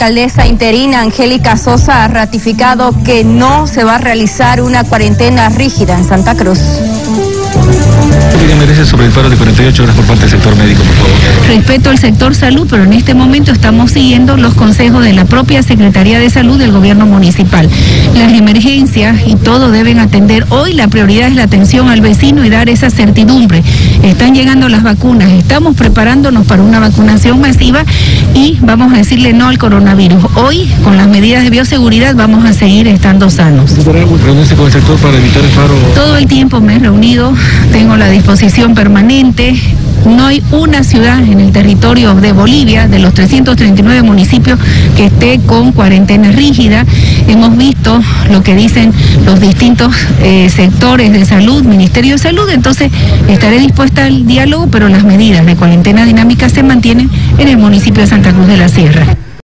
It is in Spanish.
alcaldesa interina Angélica Sosa ha ratificado que no se va a realizar una cuarentena rígida en Santa Cruz. ¿Qué merece sobre el paro de 48 horas por parte del sector médico, por favor? Respeto al sector salud, pero en este momento estamos siguiendo los consejos de la propia Secretaría de Salud del Gobierno Municipal. Las emergencias y todo deben atender. Hoy la prioridad es la atención al vecino y dar esa certidumbre. Están llegando las vacunas, estamos preparándonos para una vacunación masiva y vamos a decirle no al coronavirus. Hoy, con las medidas de bioseguridad, vamos a seguir estando sanos. ¿Reunirse con el sector para evitar el paro? Todo el tiempo me he reunido, tengo la disposición permanente. No hay una ciudad en el territorio de Bolivia, de los 339 municipios, que esté con cuarentena rígida. Hemos visto lo que dicen los distintos eh, sectores de salud, Ministerio de Salud, entonces estaré dispuesta al diálogo, pero las medidas de cuarentena dinámica se mantienen en el municipio de Santa Cruz de la Sierra.